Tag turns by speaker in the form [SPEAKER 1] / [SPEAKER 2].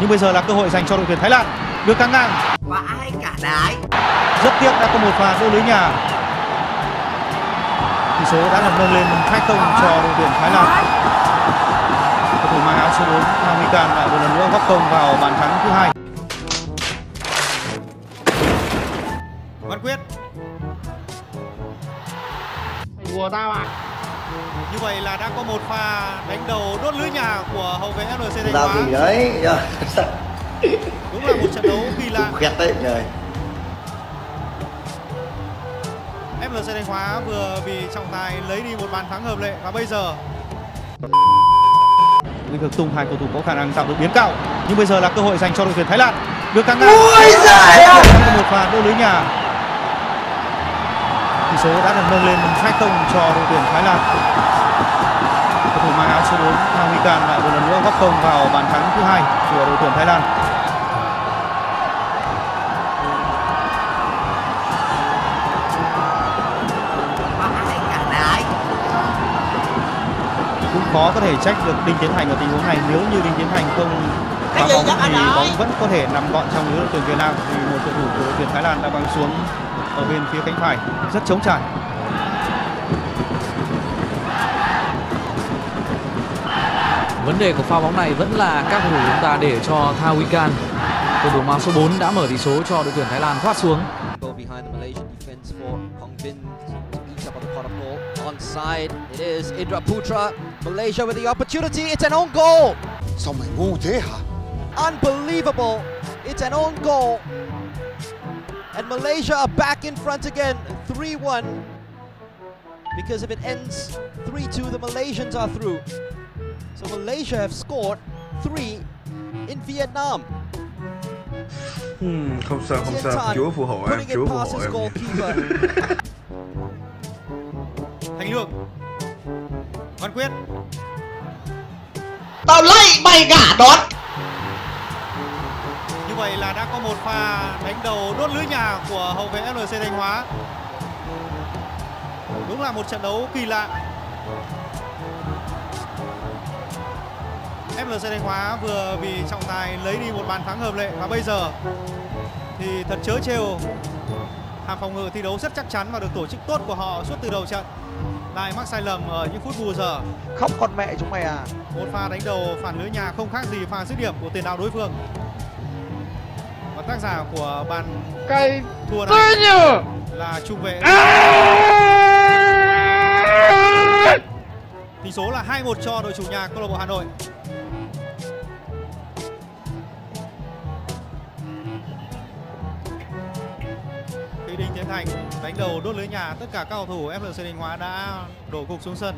[SPEAKER 1] Nhưng bây giờ là cơ hội dành cho đội tuyển Thái Lan. Được căng ngang.
[SPEAKER 2] Vãi cả đái.
[SPEAKER 1] Rất tiếc đã có một pha đỗ lưới nhà. Tỷ số đã được nâng lên 2-0 cho đội tuyển Thái Lan. Cầu thủ mang áo số 4 Hamikan lại một lần nữa góp công vào bàn thắng thứ hai. Văn Quyết.
[SPEAKER 3] Của tao à
[SPEAKER 1] Như vậy là đã có một pha đánh đầu đốt lưới nhà của hậu vệ FLC Thanh Hóa.
[SPEAKER 4] gì đấy
[SPEAKER 1] Đúng là một trận đấu kỳ lạ.
[SPEAKER 4] khét đấy trời
[SPEAKER 1] FLC Thanh Hóa vừa bị trọng tài lấy đi một bàn thắng hợp lệ và bây giờ Linh Cực Tung hai cầu thủ có khả năng tạo được biến cao nhưng bây giờ là cơ hội dành cho đội tuyển Thái Lan được căng ngang
[SPEAKER 4] Ôi giời ơi!
[SPEAKER 1] một pha đỗ lưới nhà tỷ số đã được nâng lên 2-0 cho đội tuyển Thái Lan. Cầu thủ mang áo số 4 Hamikan lại một lần nữa góp công vào bàn thắng thứ hai của đội tuyển Thái Lan. Cũng khó có thể trách được Đinh Tiến Thành ở tình huống này nếu như Đinh Tiến Thành không
[SPEAKER 2] gì
[SPEAKER 1] bóng thì bóng vẫn có thể nằm gọn trong lưới đội tuyển Việt Nam vì một cầu thủ của đội tuyển Thái Lan đã băng xuống ở bên phía cánh phải rất chống trải
[SPEAKER 5] Vấn đề của pha bóng này vẫn là các cầu thủ chúng ta để cho Thao Wikan cầu thủ mang số 4 đã mở tỷ số cho đội tuyển Thái Lan thoát xuống.
[SPEAKER 6] Onside, it is Indra Putra. Malaysia with the opportunity. It's an own goal.
[SPEAKER 7] Sao mày ngu thế hả?
[SPEAKER 6] Unbelievable. It's an own goal. And Malaysia are back in front again, 3-1. Because if it ends 3-2, the Malaysians are through. So Malaysia have scored three in Vietnam.
[SPEAKER 8] Hmm, không sao không sao chúa phù hộ em
[SPEAKER 6] putting it
[SPEAKER 8] chúa phù
[SPEAKER 6] past
[SPEAKER 8] hộ
[SPEAKER 6] his
[SPEAKER 8] em
[SPEAKER 6] goalkeeper.
[SPEAKER 1] Thành Lương Văn Quyết
[SPEAKER 2] Tao lạy mày cả đón.
[SPEAKER 1] Như vậy là đã có một pha đánh đầu đốt lưới nhà của hậu vệ FLC Thanh Hóa. Đúng là một trận đấu kỳ lạ. FLC Thanh Hóa vừa bị trọng tài lấy đi một bàn thắng hợp lệ và bây giờ thì thật chớ trêu. Hàng phòng ngự thi đấu rất chắc chắn và được tổ chức tốt của họ suốt từ đầu trận. Lại mắc sai lầm ở những phút bù giờ.
[SPEAKER 3] Khóc con mẹ chúng mày à.
[SPEAKER 1] Một pha đánh đầu phản lưới nhà không khác gì pha dứt điểm của tiền đạo đối phương tác giả của bàn
[SPEAKER 3] Cây
[SPEAKER 1] thua này
[SPEAKER 3] nhờ
[SPEAKER 1] là trung vệ. Tỷ số là 2-1 cho đội chủ nhà câu lạc bộ Hà Nội. Khi Đinh Tiến Thành đánh đầu đốt lưới nhà tất cả các cầu thủ FLC Thanh Hóa đã đổ gục xuống sân